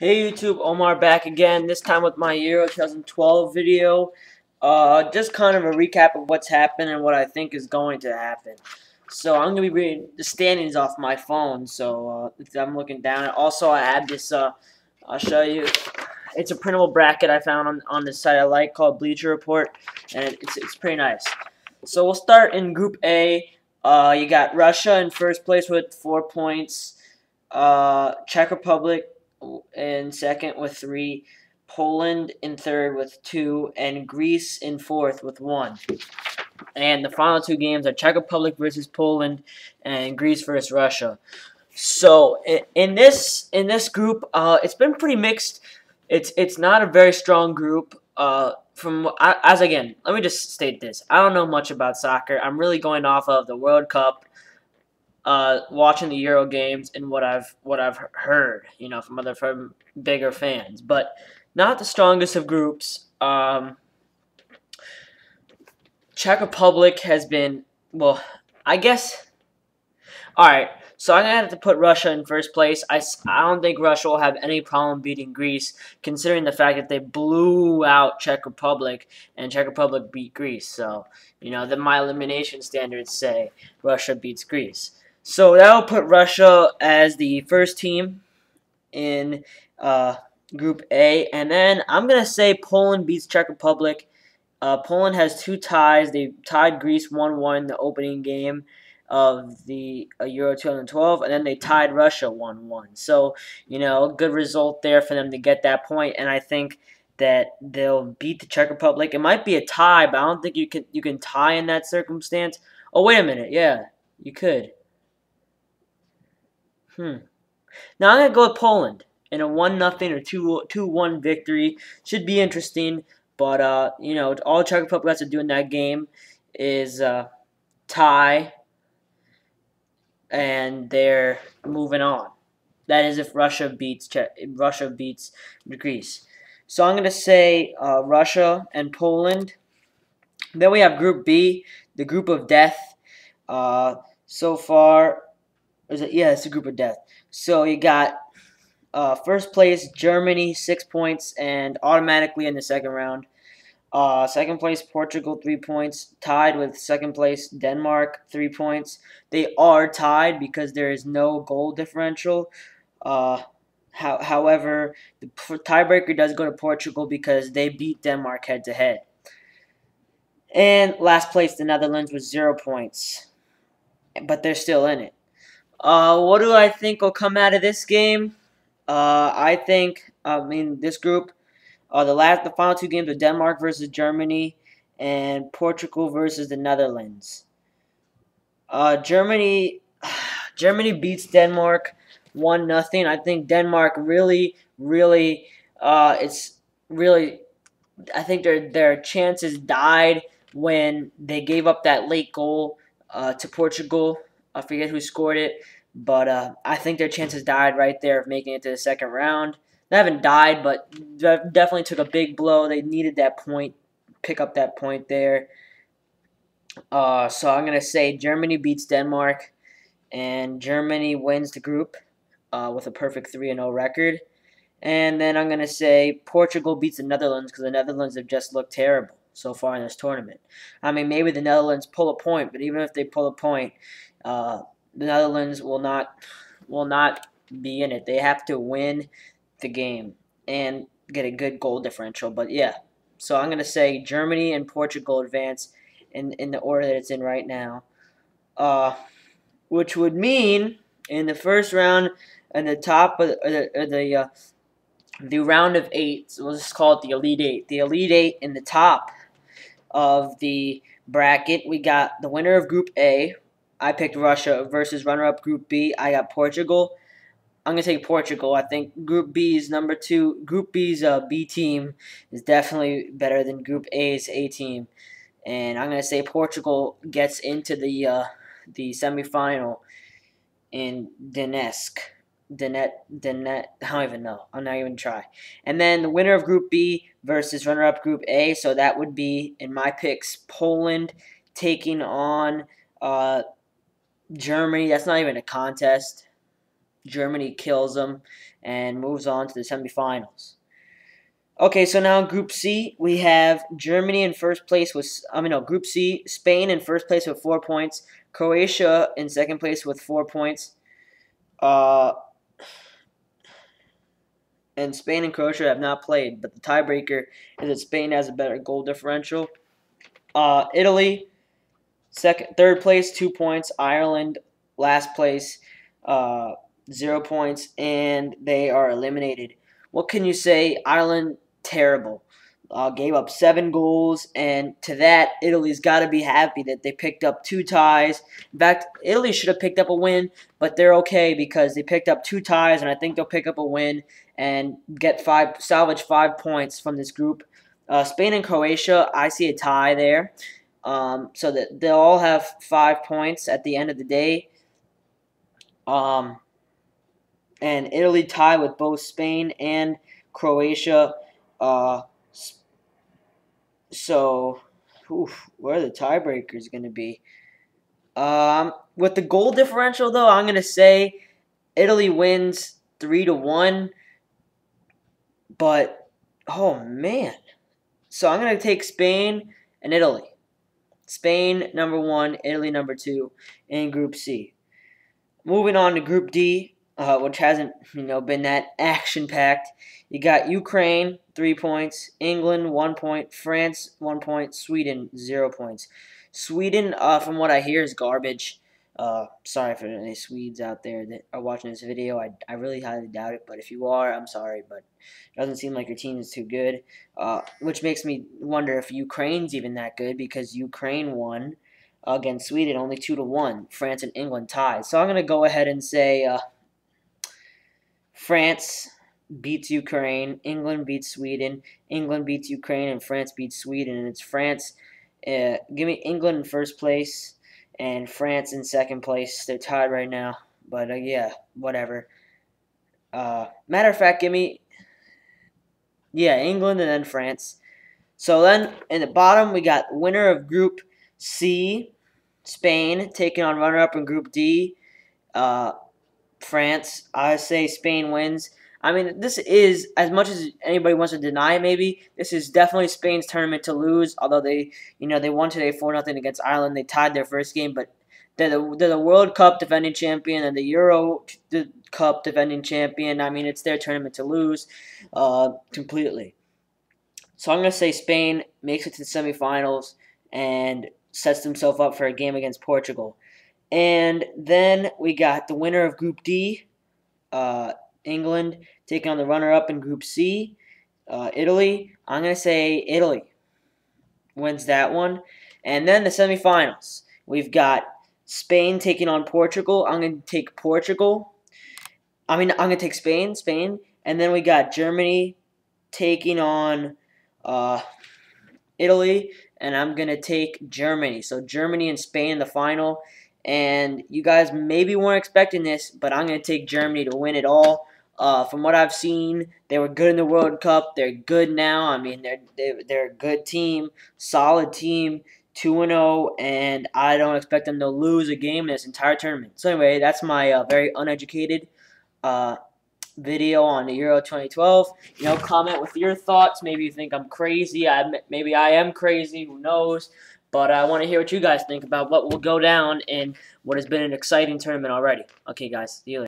Hey YouTube, Omar back again, this time with my Euro 2012 video. Uh, just kind of a recap of what's happened and what I think is going to happen. So I'm going to be reading the standings off my phone, so uh, I'm looking down. Also, I have this, uh, I'll show you. It's a printable bracket I found on, on this site I like called Bleacher Report, and it's, it's pretty nice. So we'll start in Group A. Uh, you got Russia in first place with four points. Uh, Czech Republic in second with three, Poland in third with two, and Greece in fourth with one. And the final two games are Czech Republic versus Poland and Greece versus Russia. So in this in this group, uh, it's been pretty mixed. It's it's not a very strong group. Uh, from as again, let me just state this: I don't know much about soccer. I'm really going off of the World Cup uh, watching the Euro games and what I've what I've heard, you know, from other from bigger fans, but not the strongest of groups. Um, Czech Republic has been well, I guess. All right, so I'm gonna have to put Russia in first place. I, I don't think Russia will have any problem beating Greece, considering the fact that they blew out Czech Republic and Czech Republic beat Greece. So you know, that my elimination standards say Russia beats Greece. So that'll put Russia as the first team in uh, Group A. And then I'm going to say Poland beats Czech Republic. Uh, Poland has two ties. They tied Greece 1-1 in the opening game of the uh, Euro 2012, and then they tied Russia 1-1. So, you know, good result there for them to get that point, and I think that they'll beat the Czech Republic. It might be a tie, but I don't think you can you can tie in that circumstance. Oh, wait a minute. Yeah, you could. Hmm. Now I'm gonna go with Poland in a one nothing or two two one victory. Should be interesting, but uh, you know, all Czech Republic has to do in that game is uh, tie, and they're moving on. That is if Russia beats Czech, Russia beats Greece. So I'm gonna say uh, Russia and Poland. Then we have Group B, the group of death. Uh, so far, is it? Yeah, it's a group of death. So you got uh, first place Germany six points and automatically in the second round. Uh, second place Portugal three points, tied with second place Denmark three points. They are tied because there is no goal differential. Uh, how, however, the tiebreaker does go to Portugal because they beat Denmark head to head. And last place the Netherlands with zero points, but they're still in it. Uh, what do I think will come out of this game? Uh, I think, I mean, this group, uh, the last, the final two games are Denmark versus Germany and Portugal versus the Netherlands. Uh, Germany, Germany beats Denmark one nothing. I think Denmark really, really, uh, it's really, I think their their chances died when they gave up that late goal uh, to Portugal I forget who scored it, but uh, I think their chances died right there of making it to the second round. They haven't died, but definitely took a big blow. They needed that point, pick up that point there. Uh, so I'm going to say Germany beats Denmark, and Germany wins the group uh, with a perfect 3 0 record. And then I'm going to say Portugal beats the Netherlands because the Netherlands have just looked terrible so far in this tournament. I mean, maybe the Netherlands pull a point, but even if they pull a point, uh, the Netherlands will not will not be in it. They have to win the game and get a good goal differential. But yeah, so I'm gonna say Germany and Portugal advance in in the order that it's in right now, uh, which would mean in the first round, and the top of the, the, the uh, the round of eight, so we'll just call it the Elite Eight. The Elite Eight in the top of the bracket, we got the winner of Group A, I picked Russia versus runner-up Group B. I got Portugal. I'm gonna take Portugal. I think Group B's number two. Group B's uh, B team is definitely better than Group A's A team, and I'm gonna say Portugal gets into the uh, the semifinal in Donetsk. Donetsk, Donetsk, I don't even know. I'm not even try. And then the winner of Group B versus runner-up Group A. So that would be in my picks Poland taking on uh, Germany, that's not even a contest. Germany kills them and moves on to the semifinals. Okay, so now Group C, we have Germany in first place with, I mean, no, Group C, Spain in first place with four points, Croatia in second place with four points. Uh, and Spain and Croatia have not played, but the tiebreaker is that Spain has a better goal differential. Uh, Italy, second, third place, two points. Ireland, last place, uh, zero points, and they are eliminated. What can you say? Ireland, terrible uh, gave up seven goals, and to that, Italy's got to be happy that they picked up two ties. In fact, Italy should have picked up a win, but they're okay because they picked up two ties, and I think they'll pick up a win and get five, salvage five points from this group. Uh, Spain and Croatia, I see a tie there, um, so that they'll all have five points at the end of the day. Um, and Italy tie with both Spain and Croatia. Uh, so, oof, where are the tiebreakers going to be? Um, with the goal differential, though, I'm going to say Italy wins 3 to 1. But, oh, man. So I'm going to take Spain and Italy. Spain, number one, Italy, number two, in Group C. Moving on to Group D, uh, which hasn't, you know, been that action-packed. You got Ukraine, three points. England, one point. France, one point. Sweden, zero points. Sweden, uh, from what I hear, is garbage. Uh, sorry for any Swedes out there that are watching this video. I, I really highly doubt it, but if you are, I'm sorry, but it doesn't seem like your team is too good. Uh, which makes me wonder if Ukraine's even that good because Ukraine won against Sweden only 2 to 1. France and England tied. So I'm going to go ahead and say uh, France beats Ukraine, England beats Sweden, England beats Ukraine, and France beats Sweden. And it's France. Uh, give me England in first place and France in second place. They're tied right now. But uh, yeah, whatever. Uh, matter of fact, give me yeah England and then France. So then in the bottom we got winner of Group C, Spain taking on runner-up in Group D, uh, France. I say Spain wins. I mean, this is, as much as anybody wants to deny maybe, this is definitely Spain's tournament to lose, although they, you know, they won today 4-0 against Ireland. They tied their first game, but they're the, they're the World Cup defending champion and the Euro Cup defending champion. I mean, it's their tournament to lose uh, completely. So I'm to say Spain makes it to the semifinals and sets themselves up for a game against Portugal. And then we got the winner of Group D, uh, England, taking on the runner-up in Group C, uh, Italy. I'm going to say Italy wins that one. And then the semifinals. We've got Spain taking on Portugal. I'm going to take Portugal. I mean, I'm going to take Spain, Spain. And then we got Germany taking on uh, Italy. And I'm going to take Germany. So Germany and Spain in the final. And you guys maybe weren't expecting this, but I'm going to take Germany to win it all. Uh, from what I've seen, they were good in the World Cup. They're good now. I mean, they're they're, they're a good team, solid team, two and zero, oh, and I don't expect them to lose a game in this entire tournament. So anyway, that's my uh, very uneducated uh, video on the Euro 2012. You know, comment with your thoughts. Maybe you think I'm crazy. I maybe I am crazy. Who knows? But I want to hear what you guys think about what will go down in what has been an exciting tournament already. Okay, guys. See you later.